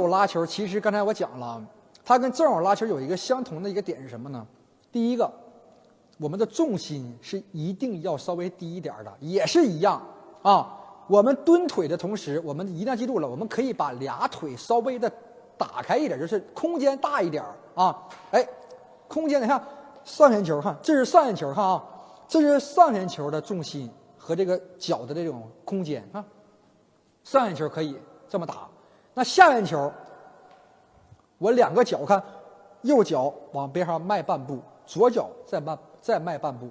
手拉球其实刚才我讲了，它跟正手拉球有一个相同的一个点是什么呢？第一个，我们的重心是一定要稍微低一点的，也是一样啊。我们蹲腿的同时，我们一定要记住了，我们可以把俩腿稍微的打开一点，就是空间大一点啊。哎，空间你看上旋球，看这是上旋球，看啊，这是上旋球的重心和这个脚的这种空间啊。上旋球可以这么打，那下旋球，我两个脚看，右脚往边上迈半步，左脚再迈再迈半步，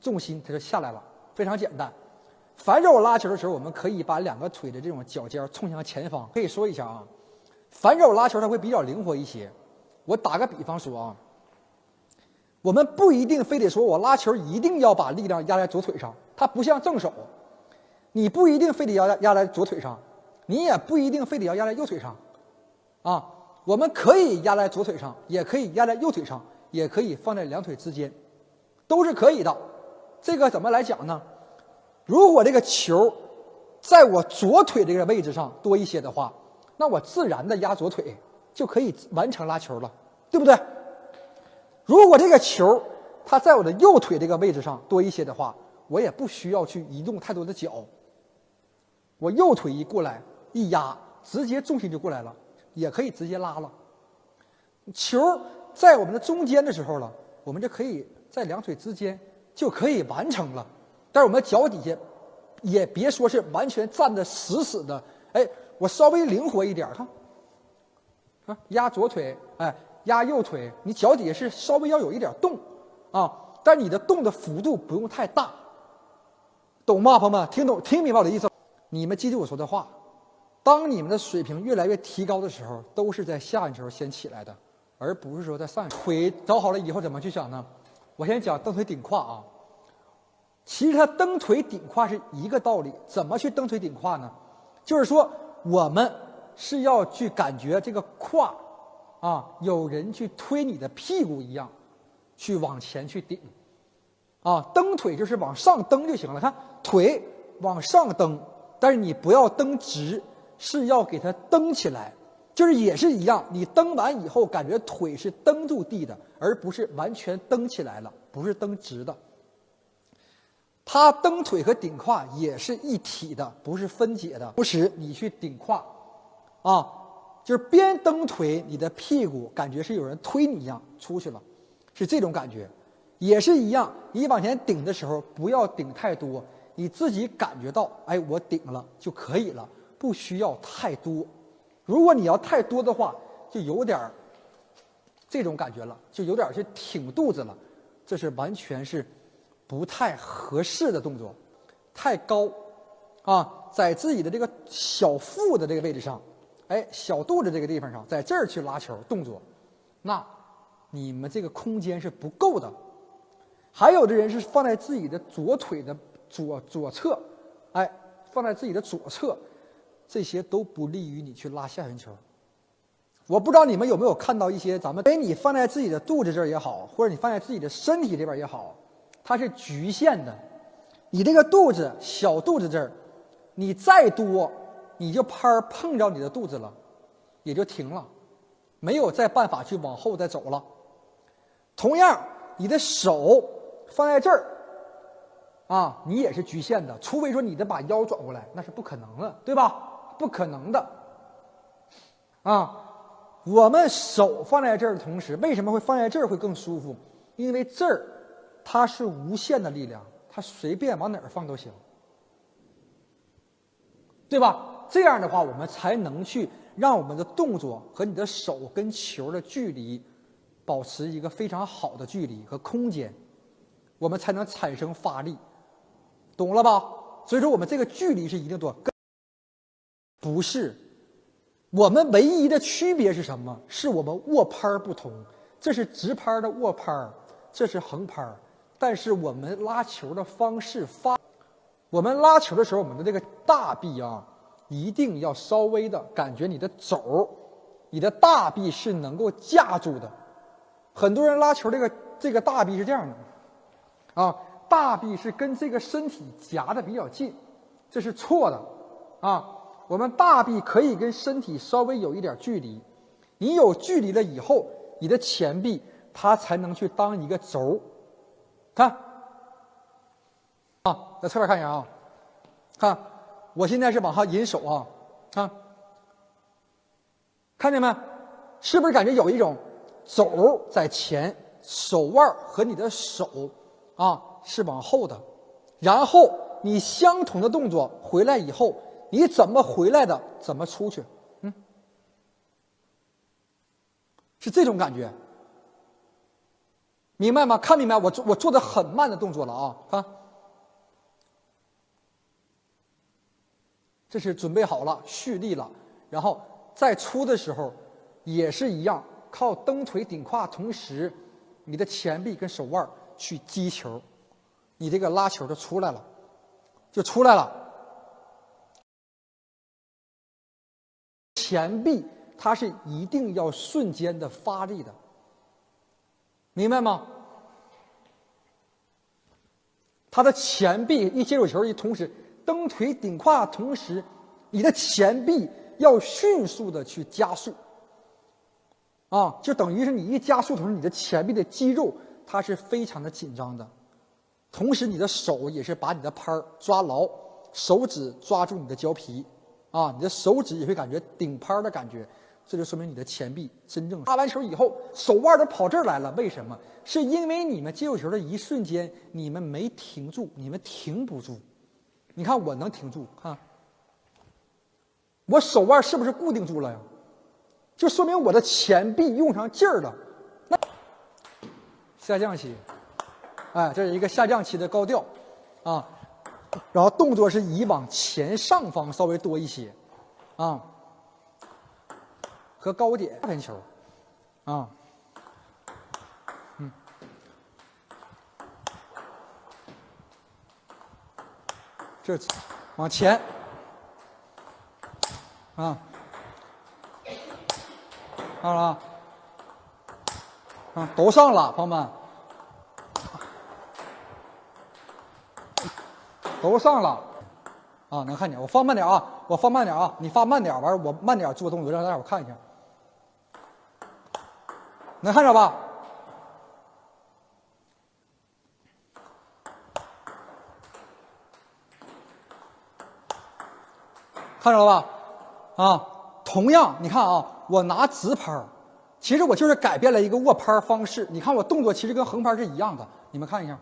重心它就下来了，非常简单。反手拉球的时候，我们可以把两个腿的这种脚尖冲向前方。可以说一下啊，反手拉球它会比较灵活一些。我打个比方说啊，我们不一定非得说我拉球一定要把力量压在左腿上，它不像正手，你不一定非得要压压在左腿上，你也不一定非得要压在右腿上，啊，我们可以压在左腿上，也可以压在右腿上，也可以放在两腿之间，都是可以的。这个怎么来讲呢？如果这个球在我左腿这个位置上多一些的话，那我自然的压左腿就可以完成拉球了，对不对？如果这个球它在我的右腿这个位置上多一些的话，我也不需要去移动太多的脚，我右腿一过来一压，直接重心就过来了，也可以直接拉了。球在我们的中间的时候了，我们就可以在两腿之间就可以完成了。但是我们脚底下也别说是完全站的死死的，哎，我稍微灵活一点看，啊，压左腿，哎，压右腿，你脚底下是稍微要有一点动，啊，但你的动的幅度不用太大，懂吗，朋友们？听懂听明白我的意思？你们记住我说的话，当你们的水平越来越提高的时候，都是在下旋球先起来的，而不是说在上腿找好了以后怎么去想呢？我先讲蹬腿顶胯啊。其实它蹬腿顶胯是一个道理，怎么去蹬腿顶胯呢？就是说我们是要去感觉这个胯啊，有人去推你的屁股一样，去往前去顶，啊，蹬腿就是往上蹬就行了。看腿往上蹬，但是你不要蹬直，是要给它蹬起来，就是也是一样，你蹬完以后感觉腿是蹬住地的，而不是完全蹬起来了，不是蹬直的。它蹬腿和顶胯也是一体的，不是分解的。同时，你去顶胯，啊，就是边蹬腿，你的屁股感觉是有人推你一样出去了，是这种感觉，也是一样。你往前顶的时候，不要顶太多，你自己感觉到，哎，我顶了就可以了，不需要太多。如果你要太多的话，就有点这种感觉了，就有点去挺肚子了，这是完全是。不太合适的动作，太高，啊，在自己的这个小腹的这个位置上，哎，小肚子这个地方上，在这儿去拉球动作，那你们这个空间是不够的。还有的人是放在自己的左腿的左左侧，哎，放在自己的左侧，这些都不利于你去拉下旋球。我不知道你们有没有看到一些咱们，哎，你放在自己的肚子这儿也好，或者你放在自己的身体这边也好。它是局限的，你这个肚子小肚子这儿，你再多，你就拍碰着你的肚子了，也就停了，没有再办法去往后再走了。同样，你的手放在这儿，啊，你也是局限的，除非说你得把腰转过来，那是不可能的，对吧？不可能的。啊，我们手放在这儿的同时，为什么会放在这儿会更舒服？因为这儿。它是无限的力量，它随便往哪儿放都行，对吧？这样的话，我们才能去让我们的动作和你的手跟球的距离保持一个非常好的距离和空间，我们才能产生发力，懂了吧？所以说，我们这个距离是一定多，不是，我们唯一的区别是什么？是我们握拍不同，这是直拍的握拍，这是横拍。但是我们拉球的方式发，我们拉球的时候，我们的这个大臂啊，一定要稍微的感觉你的肘，你的大臂是能够架住的。很多人拉球这个这个大臂是这样的，啊，大臂是跟这个身体夹的比较近，这是错的，啊，我们大臂可以跟身体稍微有一点距离，你有距离了以后，你的前臂它才能去当一个轴。看，啊，在侧面看一下啊，看，我现在是往上引手啊，看，看见没？是不是感觉有一种肘在前，手腕和你的手啊是往后的，然后你相同的动作回来以后。你怎么回来的？怎么出去？嗯，是这种感觉，明白吗？看明白？我做我做的很慢的动作了啊！看，这是准备好了，蓄力了，然后再出的时候也是一样，靠蹬腿顶胯，同时你的前臂跟手腕去击球，你这个拉球就出来了，就出来了。前臂它是一定要瞬间的发力的，明白吗？他的前臂一接触球，一同时蹬腿顶胯，同时你的前臂要迅速的去加速，啊，就等于是你一加速，同时你的前臂的肌肉它是非常的紧张的，同时你的手也是把你的拍儿抓牢，手指抓住你的胶皮。啊，你的手指也会感觉顶拍的感觉，这就说明你的前臂真正发完球以后，手腕都跑这儿来了。为什么？是因为你们接球的一瞬间，你们没停住，你们停不住。你看我能停住，看我手腕是不是固定住了呀？就说明我的前臂用上劲儿了。那下降期，哎，这是一个下降期的高调，啊。然后动作是以往前上方稍微多一些，啊，和高点分球，啊，嗯，这往前，啊，看了，啊，都上了，朋友们。都上了，啊，能看见？我放慢点啊，我放慢点啊，你放慢点，完我慢点做动作，让大伙看一下，能看着吧？看着了吧？啊，同样，你看啊，我拿直拍其实我就是改变了一个握拍方式。你看我动作其实跟横拍是一样的，你们看一下。